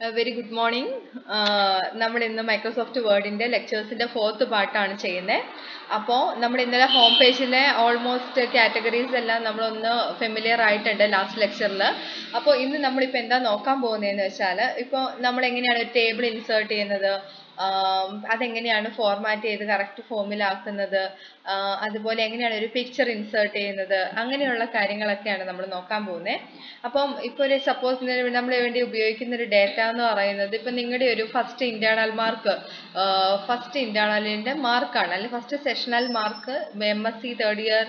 Very good morning നമ്മൾ ഇന്ന് Microsoft വേർഡിന്റെ ലെക്ചേഴ്സിന്റെ fourth പാർട്ടാണ് ചെയ്യുന്നത് അപ്പോൾ നമ്മൾ ഇന്നലെ ഹോം പേജിലെ ഓൾമോസ്റ്റ് കാറ്റഗറീസ് എല്ലാം നമ്മളൊന്ന് ഫെമിലിയർ ആയിട്ടുണ്ട് ലാസ്റ്റ് ലെക്ചറിൽ അപ്പോൾ ഇന്ന് നമ്മളിപ്പോൾ എന്താ നോക്കാൻ പോകുന്നതെന്ന് വെച്ചാൽ ഇപ്പോൾ നമ്മൾ എങ്ങനെയാണ് ടേബിൾ ഇൻസേർട്ട് ചെയ്യുന്നത്? അതെങ്ങനെയാണ് ഫോർമാറ്റ് ചെയ്ത് കറക്റ്റ് ഫോമിലാക്കുന്നത് അതുപോലെ എങ്ങനെയാണ് ഒരു പിക്ചർ ഇൻസേർട്ട് ചെയ്യുന്നത് അങ്ങനെയുള്ള കാര്യങ്ങളൊക്കെയാണ് നമ്മൾ നോക്കാൻ പോകുന്നത് അപ്പം ഇപ്പൊ ഒരു സപ്പോസ് നമ്മൾ വേണ്ടി ഉപയോഗിക്കുന്ന ഒരു ഡേറ്റ എന്ന് പറയുന്നത് ഇപ്പൊ നിങ്ങളുടെ ഒരു ഫസ്റ്റ് ഇന്റേണൽ മാർക്ക് ഫസ്റ്റ് ഇന്റേണലിന്റെ മാർക്കാണ് അല്ലെങ്കിൽ first sessional mark M S C third year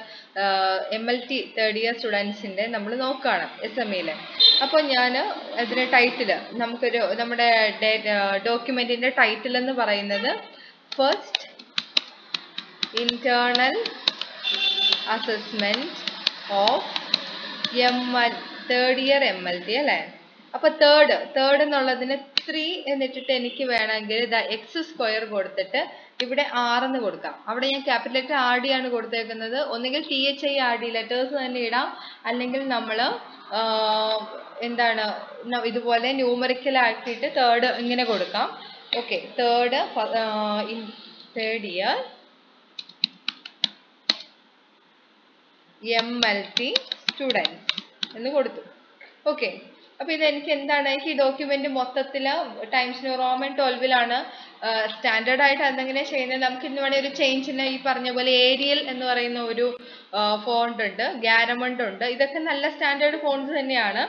M L T third year സ്റ്റുഡൻസിന്റെ നമ്മൾ നോക്കുകയാണ് എസ് എം ഇയിൽ അപ്പോൾ ഞാൻ അതിന് ടൈറ്റിൽ നമുക്കൊരു നമ്മുടെ ഡോക്യുമെന്റിന്റെ ടൈറ്റിൽ എന്ന് പറയുന്നത് first internal assessment of M L third year M L T അല്ലേ? അപ്പോൾ തേർഡ് തേർഡ് എന്നുള്ളതിന് ത്രീ എന്നിട്ടിട്ട് എനിക്ക് വേണമെങ്കിൽ ഇതാ എക്സ് സ്ക്വയർ കൊടുത്തിട്ട് ഇവിടെ ആറെന്ന് കൊടുക്കാം. അവിടെ ഞാൻ ക്യാപിറ്റൽ ലെറ്റർ ആർ ഡി ആണ് കൊടുത്തേക്കുന്നത്. ഒന്നുകിൽ T H I R D letters തന്നെ ഇടാം. അല്ലെങ്കിൽ നമ്മൾ എന്താണ് ഇതുപോലെ ന്യൂമറിക്കൽ ആക്കിയിട്ട് തേർഡ് ഇങ്ങനെ കൊടുക്കാം. Okay third in third year M L T students എന്ന് കൊടുത്തു. ഓക്കെ അപ്പൊ ഇത് എനിക്ക് എന്താണ് എനിക്ക് ഈ ഡോക്യുമെന്റ് മൊത്തത്തിൽ ടൈംസ് ന്യൂ റോമൻ ട്വൽവിലാണ് സ്റ്റാൻഡേർഡ് ആയിട്ട് അതെങ്ങനെ ചെയ്യുന്നത്? നമുക്ക് ഇന്ന് വേണേൽ ഒരു ചേഞ്ചിന് ഈ പറഞ്ഞ പോലെ ഏരിയൽ എന്ന് പറയുന്ന ഒരു ഫോണ്ട് ഉണ്ട് ഗ്യാരമണ്ട് ഉണ്ട്. ഇതൊക്കെ നല്ല സ്റ്റാൻഡേർഡ് ഫോൺസ് തന്നെയാണ്.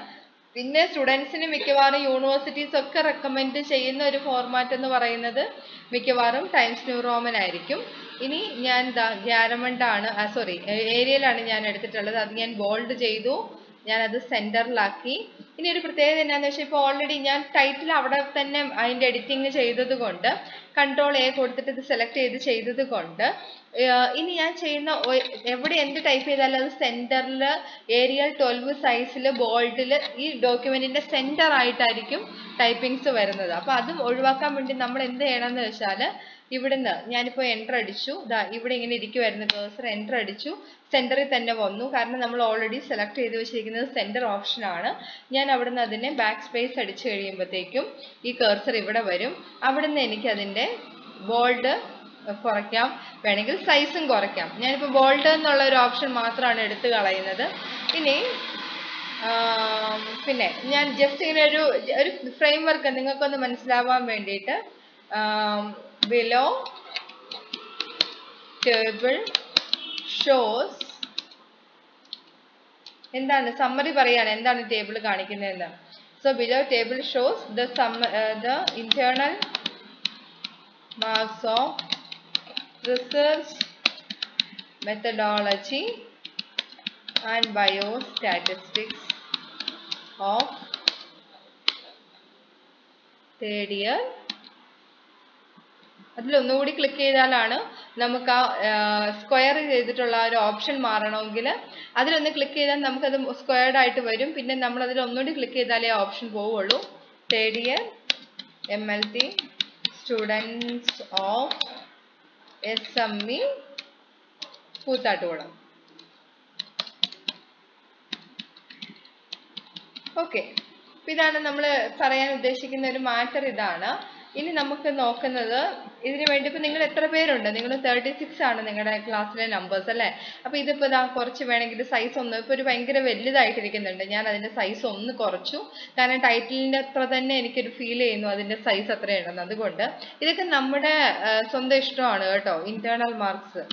പിന്നെ സ്റ്റുഡൻസിന് മിക്കവാറും യൂണിവേഴ്സിറ്റീസ് ഒക്കെ റെക്കമെൻഡ് ചെയ്യുന്ന ഒരു ഫോർമാറ്റ് എന്ന് പറയുന്നത് മിക്കവാറും ടൈംസ് ന്യൂ റോമൻ ആയിരിക്കും. ഇനി ഞാൻ ഗ്യാരമണ്ട് ആണ് സോറി ഏരിയലാണ് ഞാൻ എടുത്തിട്ടുള്ളത്. അത് ഞാൻ ബോൾഡ് ചെയ്തു. ഞാൻ അത് സെന്ററിലാക്കി ഇനി ഒരു പ്രത്യേകത എന്നാന്ന് വെച്ചാൽ ഇപ്പോൾ ഓൾറെഡി ഞാൻ ടൈറ്റിൽ അവിടെ തന്നെ അതിന്റെ എഡിറ്റിംഗ് ചെയ്തത് കൊണ്ട് കൺട്രോൾ എ കൊടുത്തിട്ട് ഇത് സെലക്ട് ചെയ്ത് ചെയ്തത് കൊണ്ട് ഇനി ഞാൻ ചെയ്യുന്ന എവിടെ എന്ത് ടൈപ്പ് ചെയ്താലും അത് സെന്ററിൽ ഏരിയൽ ട്വൽവ് സൈസിൽ ബോൾഡിൽ ഈ ഡോക്യുമെന്റിന്റെ സെന്റർ ആയിട്ടായിരിക്കും ടൈപ്പിങ്സ് വരുന്നത്. അപ്പോൾ അതും ഒഴിവാക്കാൻ വേണ്ടി നമ്മൾ എന്ത് ചെയ്യണം എന്ന് വെച്ചാൽ ഇവിടുന്ന് ഞാനിപ്പോൾ എന്റർ അടിച്ചു. ദാ ഇവിടെ ഇങ്ങനെ ഇരിക്കുമായിരുന്നു കേസർ എന്റർ അടിച്ചു. സെന്ററിൽ തന്നെ വന്നു. കാരണം നമ്മൾ ഓൾറെഡി സെലക്ട് ചെയ്ത് വെച്ചിരിക്കുന്നത് സെന്റർ ഓപ്ഷനാണ് ഞാൻ അവിടുന്ന് അതിനെ ബാക്ക് സ്പേസ് അടിച്ചു കഴിയുമ്പോഴത്തേക്കും ഈ കേഴ്സർ ഇവിടെ വരും. അവിടുന്ന് എനിക്ക് അതിന്റെ ബോൾഡ് കുറയ്ക്കാം. വേണമെങ്കിൽ സൈസും കുറയ്ക്കാം. ഞാനിപ്പോൾ ബോൾഡ് എന്നുള്ള ഒരു ഓപ്ഷൻ മാത്രമാണ് എടുത്തു കളയുന്നത്. ഇനി പിന്നെ ഞാൻ ജസ്റ്റ് ഇങ്ങനെ ഒരു ഒരു ഫ്രെയിം വർക്ക് നിങ്ങൾക്കൊന്ന് മനസ്സിലാവാൻ വേണ്ടിയിട്ട് ബിലോ table shows എന്താണ് സമ്മറി പറയാണ് എന്താണ് table കാണിക്കുന്നതെന്ന് so below table shows the the internal marks of research methodology and biostatistics of third year അതിൽ ഒന്നുകൂടി ക്ലിക്ക് ചെയ്താലാണ് നമുക്ക് ആ സ്ക്വയർ ചെയ്തിട്ടുള്ള ഒരു ഓപ്ഷൻ മാറണമെങ്കിൽ അതിലൊന്ന് ക്ലിക്ക് ചെയ്താൽ നമുക്കത് സ്ക്വയർഡ് ആയിട്ട് വരും. പിന്നെ നമ്മൾ അതിൽ ഒന്നുകൂടി ക്ലിക്ക് ചെയ്താലേ ഓപ്ഷൻ പോവുള്ളൂ. Third year M L T students of S M E Koothattukulam okay ഇതാണ് നമ്മൾ പറയാൻ ഉദ്ദേശിക്കുന്ന ഒരു മാറ്റർ ഇതാണ്. ഇനി നമുക്ക് നോക്കുന്നത് ഇതിന് വേണ്ടി ഇപ്പൊ നിങ്ങൾ എത്ര പേരുണ്ട്? നിങ്ങൾ തേർട്ടി സിക്സ് ആണ് നിങ്ങളുടെ ക്ലാസ്സിലെ നമ്പേഴ്സ് അല്ലേ? അപ്പൊ ഇതിപ്പോ ഇതാ കുറച്ച് വേണമെങ്കിൽ സൈസ് ഒന്ന് ഇപ്പൊ ഒരു ഭയങ്കര വലുതായിട്ടിരിക്കുന്നുണ്ട്. ഞാൻ അതിന്റെ സൈസ് ഒന്ന് കുറച്ചു. കാരണം ടൈറ്റിലിന്റെ അത്ര തന്നെ എനിക്കൊരു ഫീൽ ചെയ്യുന്നു അതിന്റെ സൈസ് അത്രയുണ്ടെന്ന് അതുകൊണ്ട് ഇതൊക്കെ നമ്മുടെ സ്വന്തം ഇഷ്ടമാണ് കേട്ടോ. ഇന്റേണൽ മാർക്സ്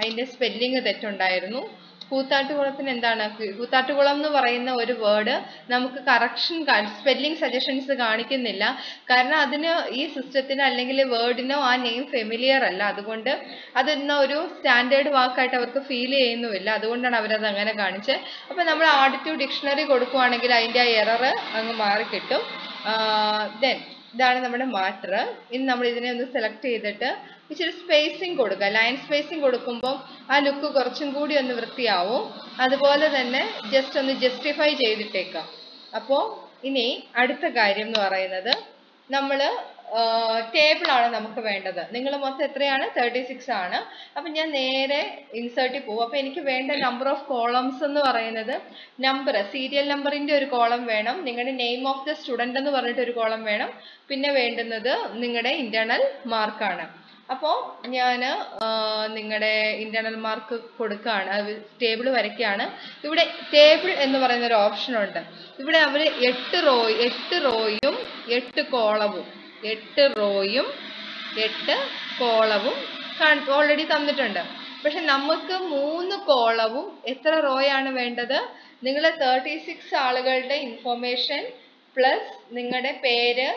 അതിന്റെ സ്പെല്ലിങ് തെറ്റുണ്ടായിരുന്നു. കൂത്താട്ടുകുളത്തിന് എന്താണ് കൂത്താട്ടുകുളം എന്ന് പറയുന്ന ഒരു വേർഡ് നമുക്ക് കറക്ഷൻ സ്പെല്ലിംഗ് സജഷൻസ് കാണിക്കുന്നില്ല. കാരണം അതിന് ഈ സിസ്റ്റത്തിന് അല്ലെങ്കിൽ വേർഡിനോ ആ നെയിം ഫെമിലിയർ അല്ല. അതുകൊണ്ട് അതെന്ന ഒരു സ്റ്റാൻഡേർഡ് വാക്കായിട്ട് അവർക്ക് ഫീൽ ചെയ്യുന്നുമില്ല. അതുകൊണ്ടാണ് അവരത് അങ്ങനെ കാണിച്ചത് അപ്പോൾ നമ്മൾ ആഡിറ്റീവ് ഡിക്ഷണറി കൊടുക്കുവാണെങ്കിൽ അതിന്റെ ആ എറർ അങ്ങ് മാറിക്കിട്ടും. ദെൻ ഇതാണ് നമ്മുടെ മാറ്റർ ഇനി നമ്മൾ ഇതിനെ ഒന്ന് സെലക്ട് ചെയ്തിട്ട് ഇച്ചിരി സ്പേസിങ് കൊടുക്കുക. ലൈൻ സ്പേസിങ് കൊടുക്കുമ്പോൾ ആ ലുക്ക് കുറച്ചും കൂടി ഒന്ന് വൃത്തിയാവും. അതുപോലെ തന്നെ ജസ്റ്റ് ഒന്ന് ജസ്റ്റിഫൈ ചെയ്തിട്ടേക്കാം. അപ്പോൾ ഇനി അടുത്ത കാര്യം എന്ന് പറയുന്നത് നമ്മൾ ടേബിൾ ആണ് നമുക്ക് വേണ്ടത്. നിങ്ങൾ മൊത്തം എത്രയാണ്? തേർട്ടി സിക്സ് ആണ്. അപ്പം ഞാൻ നേരെ ഇൻസേർട്ടിൽ പോകും അപ്പം എനിക്ക് വേണ്ട നമ്പർ ഓഫ് കോളംസ് എന്ന് പറയുന്നത് നമ്പർ സീരിയൽ ന്റെ ഒരു കോളം വേണം. നിങ്ങളുടെ നെയിം ഓഫ് ദ സ്റ്റുഡന്റ് എന്ന് പറഞ്ഞിട്ട് ഒരു കോളം വേണം. പിന്നെ വേണ്ടുന്നത് നിങ്ങളുടെ ഇന്റേണൽ മാർക്കാണ് അപ്പോൾ ഞാൻ നിങ്ങളുടെ ഇന്റേണൽ മാർക്ക് കൊടുക്കുകയാണ്. ടേബിൾ വരയ്ക്കുകയാണ്. ഇവിടെ ടേബിൾ എന്ന് പറയുന്ന ഒരു ഓപ്ഷൻ ഉണ്ട്. ഇവിടെ അവർ എട്ട് റോ എട്ട് റോയും എട്ട് കോളവും എട്ട് റോയും എട്ട് കോളവും ഓൾറെഡി തന്നിട്ടുണ്ട്. പക്ഷെ നമുക്ക് മൂന്ന് കോളവും എത്ര റോയാണ് വേണ്ടത്? നിങ്ങൾ തേർട്ടി സിക്സ് ആളുകളുടെ ഇൻഫോർമേഷൻ പ്ലസ് നിങ്ങളുടെ പേര്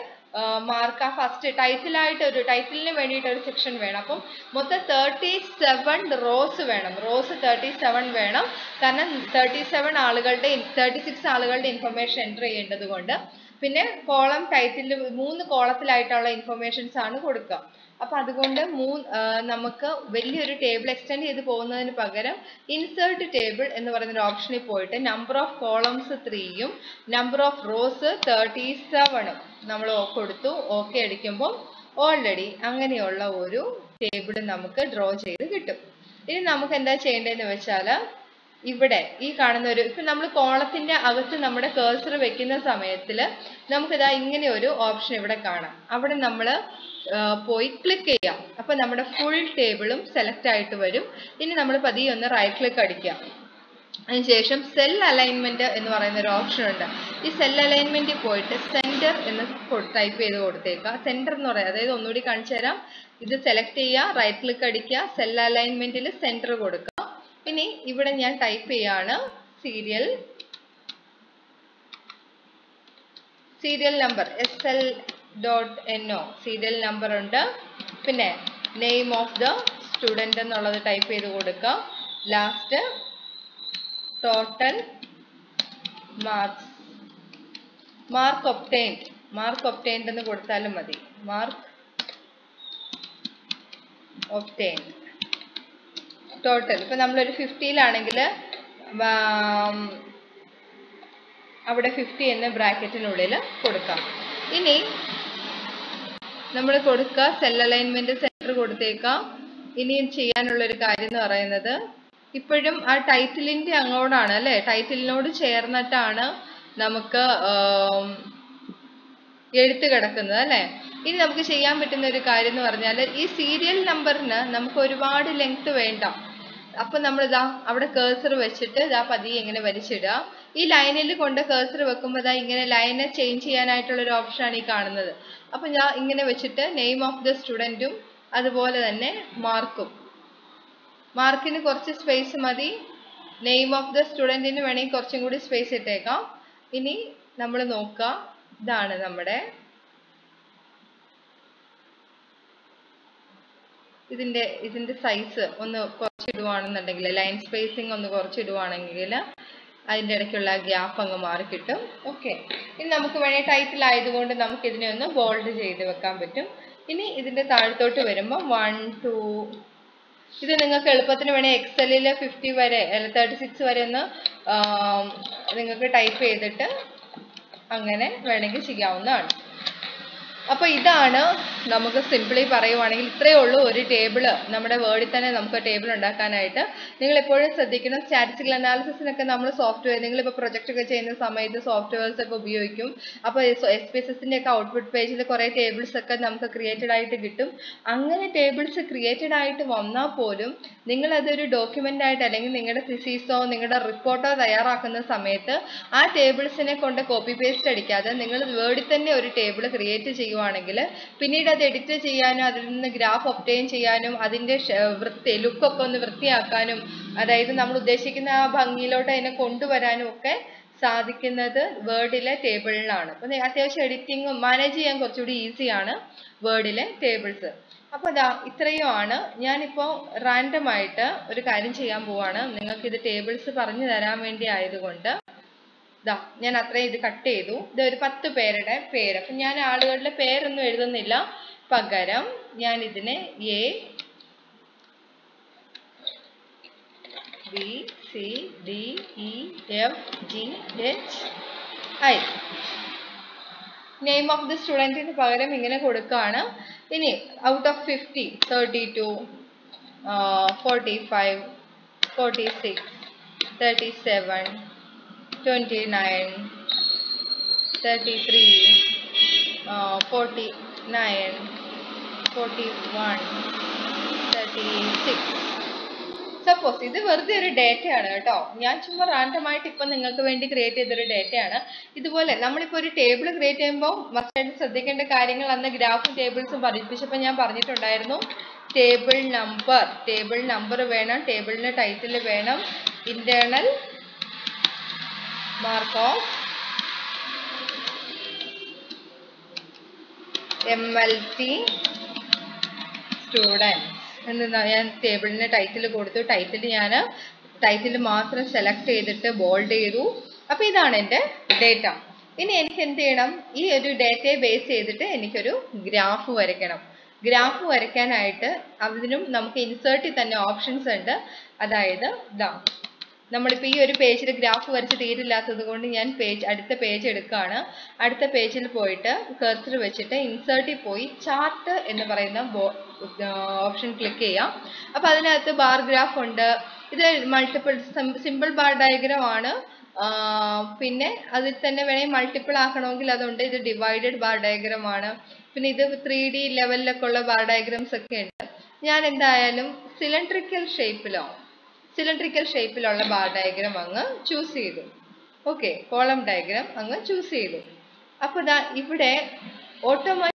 മാർക്ക് ആ ഫസ്റ്റ് ടൈറ്റിലായിട്ട് ഒരു ടൈറ്റിലിന് വേണ്ടിയിട്ട് ഒരു സെക്ഷൻ വേണം. അപ്പം മൊത്തം തേർട്ടി സെവൻ റോസ് വേണം. റോസ് തേർട്ടി സെവൻ വേണം. കാരണം തേർട്ടി സെവൻ ആളുകളുടെ തേർട്ടി സിക്സ് ആളുകളുടെ ഇൻഫർമേഷൻ എന്റർ ചെയ്യേണ്ടത് കൊണ്ട് പിന്നെ കോളം ടൈറ്റിൽ മൂന്ന് കോളത്തിലായിട്ടുള്ള ഇൻഫർമേഷൻസ് ആണ് കൊടുക്കുക അപ്പൊ അതുകൊണ്ട് മൂന്ന് നമുക്ക് വലിയൊരു ടേബിൾ എക്സ്റ്റെൻഡ് ചെയ്ത് പോകുന്നതിന് പകരം ഇൻസേർട്ട് ടേബിൾ എന്ന് പറയുന്ന ഓപ്ഷനിൽ പോയിട്ട് നമ്പർ ഓഫ് കോളംസ് ത്രീയും നമ്പർ ഓഫ് റോസ് തേർട്ടി സെവനും നമ്മൾ കൊടുത്തു. ഓക്കെ അടിക്കുമ്പോൾ ഓൾറെഡി അങ്ങനെയുള്ള ഒരു ടേബിൾ നമുക്ക് ഡ്രോ ചെയ്ത് കിട്ടും. ഇനി നമുക്ക് എന്താ ചെയ്യേണ്ടതെന്ന് വെച്ചാൽ ഇവിടെ ഈ കാണുന്ന ഒരു ഇപ്പൊ നമ്മൾ കോളത്തിന്റെ അകത്ത് നമ്മുടെ കേഴ്സർ വെക്കുന്ന സമയത്തിൽ നമുക്കിതാ ഇങ്ങനെ ഒരു ഓപ്ഷൻ ഇവിടെ കാണാം. അവിടെ നമ്മൾ പോയി ക്ലിക്ക് ചെയ്യാം. അപ്പൊ നമ്മുടെ ഫുൾ ടേബിളും സെലക്ട് ആയിട്ട് വരും. ഇനി നമ്മൾ പതിയെ ഒന്ന് റൈറ്റ് ക്ലിക്ക് അടിക്കാം. അതിനുശേഷം സെൽ അലൈൻമെന്റ് എന്ന് പറയുന്ന ഒരു ഓപ്ഷൻ ഉണ്ട്. ഈ സെൽ അലൈൻമെന്റിൽ പോയിട്ട് സെന്റർ എന്ന് ടൈപ്പ് ചെയ്ത് കൊടുത്തേക്കുക സെന്റർ എന്ന് പറയാം. അതായത് ഒന്നുകൂടി കാണിച്ചു തരാം. ഇത് സെലക്ട് ചെയ്യുക റൈറ്റ് ക്ലിക്ക് അടിക്കുക. സെൽ അലൈൻമെന്റിൽ സെന്റർ കൊടുക്കുക. ഇനി ഇവിടെ ഞാൻ ടൈപ്പ് ചെയ്യാണ് serial serial number S L dot N O serial number ഉണ്ട്. പിന്നെ നെയിം ഓഫ് ദ സ്റ്റുഡന്റ് എന്നുള്ളത് ടൈപ്പ് ചെയ്ത് കൊടുക്കാം. Last total marks mark obtained mark obtained എന്ന് കൊടുത്താലും മതി. മാർക്ക് ഒപ്റ്റൈൻഡ് ടോട്ടൽ ഇപ്പം നമ്മളൊരു ഫിഫ്റ്റിയിലാണെങ്കിൽ അവിടെ ഫിഫ്റ്റി എന്ന് ബ്രാക്കറ്റിനുള്ളിൽ കൊടുക്കാം. ഇനി നമ്മൾ കൊടുക്കുക സെൽ അലൈൻമെന്റ് സെന്റർ കൊടുത്തേക്കാം. ഇനിയും ചെയ്യാനുള്ളൊരു കാര്യം എന്ന് പറയുന്നത് ഇപ്പോഴും ആ ടൈറ്റിലിന്റെ അങ്ങോട്ടാണ് അല്ലേ? ടൈറ്റിലിനോട് ചേർന്നിട്ടാണ് നമുക്ക് എഴുത്ത് കിടക്കുന്നത് അല്ലേ? ഇനി നമുക്ക് ചെയ്യാൻ പറ്റുന്ന ഒരു കാര്യം എന്ന് പറഞ്ഞാൽ ഈ സീരിയൽ നമ്പറിന് നമുക്ക് ഒരുപാട് ലെങ്ത് വേണ്ട. അപ്പൊ നമ്മൾ ഇതാ അവിടെ കേഴ്സർ വെച്ചിട്ട് ഇതാ പതിയെ ഇങ്ങനെ വലിച്ചിടുക ഈ ലൈനിൽ കൊണ്ട് കേഴ്സർ വെക്കുമ്പോൾ ഇതാ ഇങ്ങനെ ലൈനെ ചേഞ്ച് ചെയ്യാനായിട്ടുള്ള ഒരു ഓപ്ഷൻ ആണ് ഈ കാണുന്നത്. അപ്പൊ ഞാൻ ഇങ്ങനെ വെച്ചിട്ട് നെയിം ഓഫ് ദ സ്റ്റുഡന്റും അതുപോലെ തന്നെ മാർക്കും മാർക്കിന് കുറച്ച് സ്പേസ് മതി. നെയിം ഓഫ് ദ സ്റ്റുഡന്റിന് വേണമെങ്കിൽ കുറച്ചും കൂടി സ്പേസ് ഇട്ടേക്കാം. ഇനി നമ്മൾ നോക്കുക ഇതാണ് നമ്മുടെ ഇതിന്റെ ഇതിന്റെ സൈസ് ഒന്ന് കുറച്ചിടുവാണെന്നുണ്ടെങ്കിൽ ലൈൻ സ്പേസിംഗ് ഒന്ന് കുറച്ചിടുവാണെങ്കിൽ അതിന്റെ ഇടയ്ക്കുള്ള ഗ്യാപ്പ് അങ്ങ് മാറി കിട്ടും. ഓക്കെ ഇനി നമുക്ക് വേണേൽ ടൈറ്റിൽ ആയതുകൊണ്ട് നമുക്ക് ഇതിനെ ഒന്ന് ബോൾഡ് ചെയ്ത് വെക്കാൻ പറ്റും. ഇനി ഇതിന്റെ താഴത്തോട്ട് വരുമ്പോൾ വൺ ടു ഇത് നിങ്ങൾക്ക് എളുപ്പത്തിന് വേണേൽ എക്സലിൽ ഫിഫ്റ്റി വരെ അല്ല തേർട്ടി സിക്സ് വരെ ഒന്ന് നിങ്ങൾക്ക് ടൈപ്പ് ചെയ്തിട്ട് അങ്ങനെ വേണമെങ്കിൽ ചെയ്യാവുന്നതാണ്. അപ്പോൾ ഇതാണ് നമുക്ക് സിമ്പിളി പറയുവാണെങ്കിൽ ഇത്രയേ ഉള്ളൂ ഒരു ടേബിൾ നമ്മുടെ വേർഡിൽ തന്നെ നമുക്ക് ടേബിൾ ഉണ്ടാക്കാനായിട്ട്. നിങ്ങൾ എപ്പോഴും ശ്രദ്ധിക്കണം സ്റ്റാറ്റിസ്റ്റിക്കൽ അനാലിസിസിനൊക്കെ നമ്മൾ സോഫ്റ്റ്വെയർ നിങ്ങൾ നിങ്ങളിപ്പോൾ പ്രൊജക്റ്റ് ഒക്കെ ചെയ്യുന്ന സമയത്ത് സോഫ്റ്റ്വെയർസ് ഒക്കെ ഉപയോഗിക്കും. അപ്പോൾ എസ് പി എസ് എസിന്റെ ഒക്കെ ഔട്ട്പുട്ട് പേജിൽ കുറേ ടേബിൾസ് ഒക്കെ നമുക്ക് ക്രിയേറ്റഡ് ആയിട്ട് കിട്ടും. അങ്ങനെ ടേബിൾസ് ക്രിയേറ്റഡ് ആയിട്ട് വന്നാൽ പോലും നിങ്ങൾ അതൊരു ഡോക്യുമെന്റ് ആയിട്ട് അല്ലെങ്കിൽ നിങ്ങളുടെ തിസീസോ നിങ്ങളുടെ റിപ്പോർട്ടോ തയ്യാറാക്കുന്ന സമയത്ത് ആ ടേബിൾസിനെ കൊണ്ട് കോപ്പി പേസ്റ്റ് അടിക്കാതെ നിങ്ങൾ വേർഡിൽ തന്നെ ഒരു ടേബിൾ ക്രിയേറ്റ് ചെയ്യുവാണെങ്കിൽ പിന്നീട് അത് എഡിറ്റ് ചെയ്യാനും അതിൽ നിന്ന് ഗ്രാഫ് ഒപ്റ്റെയിൻ ചെയ്യാനും അതിന്റെ വൃത്തി ലുക്കൊക്കെ ഒന്ന് വൃത്തിയാക്കാനും അതായത് നമ്മൾ ഉദ്ദേശിക്കുന്ന ആ ഭംഗിയിലോട്ട് അതിനെ കൊണ്ടുവരാനും ഒക്കെ സാധിക്കുന്നത് വേർഡിലെ ടേബിളിലാണ്. അപ്പം അത്യാവശ്യം എഡിറ്റിങ്ങും മാനേജ് ചെയ്യാൻ കുറച്ചുകൂടി ഈസിയാണ് വേർഡിലെ ടേബിൾസ്. അപ്പോൾ അതാ ഇത്രയുമാണ് ഞാനിപ്പോൾ റാൻഡമായിട്ട് ഒരു കാര്യം ചെയ്യാൻ പോവാണ്. നിങ്ങൾക്ക് ഇത് ടേബിൾസ് പറഞ്ഞു തരാൻ വേണ്ടി ആയതുകൊണ്ട് ഇതാ ഞാൻ അത്രയും ഇത് കട്ട് ചെയ്തു. ഇത് ഒരു പത്ത് പേരുടെ പേര്. അപ്പം ഞാൻ ആളുകളുടെ പേരൊന്നും എഴുതുന്നില്ല. പകരം ഞാൻ ഇതിനെ A B C D E F G H I name of the സ്റ്റുഡന്റിന് പകരം ഇങ്ങനെ കൊടുക്കുകയാണ് ഇനി out of fifty thirty two forty five forty six thirty seven twenty nine thirty three forty nine forty one thirty six suppose ഇത് വെറുതെ ഒരു data ആണ് കേട്ടോ. ഞാൻ ചുമ്മാ റാൻഡമായിട്ട് ഇപ്പം നിങ്ങൾക്ക് വേണ്ടി ക്രിയേറ്റ് ചെയ്തൊരു ഡേറ്റ ആണ് ഇതുപോലെ നമ്മളിപ്പോൾ ഒരു ടേബിൾ ക്രിയേറ്റ് ചെയ്യുമ്പോൾ മസ്റ്റായിട്ട് ശ്രദ്ധിക്കേണ്ട കാര്യങ്ങൾ അന്ന് ഗ്രാഫും ടേബിൾസും പഠിപ്പിച്ചപ്പോൾ ഞാൻ പറഞ്ഞിട്ടുണ്ടായിരുന്നു. ടേബിൾ നമ്പർ ടേബിൾ നമ്പർ വേണം ടേബിളിന് ടൈറ്റിൽ വേണം ഇന്റേണൽ എൽ ടി സ്റ്റുഡൻസ് എന്ന് ഞാൻ ടേബിളിന് ടൈറ്റിൽ കൊടുത്തു. ടൈറ്റിൽ ഞാൻ ടൈറ്റിൽ മാത്രം സെലക്ട് ചെയ്തിട്ട് ബോൾഡ് ചെയ്തു. അപ്പോൾ ഇതാണ് എന്റെ ഡേറ്റ ഇനി എനിക്ക് എന്ത് ചെയ്യണം? ഈ ഒരു ഡേറ്റയെ ബേസ് ചെയ്തിട്ട് എനിക്കൊരു ഗ്രാഫ് വരയ്ക്കണം. ഗ്രാഫ് വരയ്ക്കാനായിട്ട് അതിനും നമുക്ക് ഇൻസേർട്ടിൽ തന്നെ ഓപ്ഷൻസ് ഉണ്ട്. അതായത് ഇതാ നമ്മളിപ്പോൾ ഈ ഒരു പേജിൽ ഗ്രാഫ് വരച്ച് തീരില്ലാത്തത് കൊണ്ട് ഞാൻ പേജ് അടുത്ത പേജ് എടുക്കുകയാണ് അടുത്ത പേജിൽ പോയിട്ട് കർസർ വെച്ചിട്ട് ഇൻസേർട്ടിൽ പോയി ചാർട്ട് എന്ന് പറയുന്ന ഓപ്ഷൻ ക്ലിക്ക് ചെയ്യാം. അപ്പോൾ അതിനകത്ത് ബാർ ഗ്രാഫ് ഉണ്ട്. ഇത് മൾട്ടിപ്പിൾ സിമ്പിൾ ബാർ ഡയഗ്രാം ആണ്. പിന്നെ അതിൽ തന്നെ വേണമെങ്കിൽ മൾട്ടിപ്പിൾ ആക്കണമെങ്കിൽ അതുണ്ട്. ഇത് ഡിവൈഡഡ് ബാർ ഡയഗ്രാം ആണ്. പിന്നെ ഇത് ത്രീ ഡി ലെവലിലൊക്കെ ഉള്ള ബാർ ഡയഗ്രാംസ് ഒക്കെ ഉണ്ട്. ഞാൻ എന്തായാലും സിലിണ്ട്രിക്കൽ ഷേപ്പിലോ സിലിണ്ട്രിക്കൽ ഷേപ്പിലുള്ള ബാർ ഡയഗ്രാം അങ്ങ് ചൂസ് ചെയ്തു. ഓക്കെ കോളം ഡയഗ്രാം അങ്ങ് ചൂസ് ചെയ്തു. അപ്പോൾ ദാ ഇവിടെ ഓട്ടോമാറ്റിക്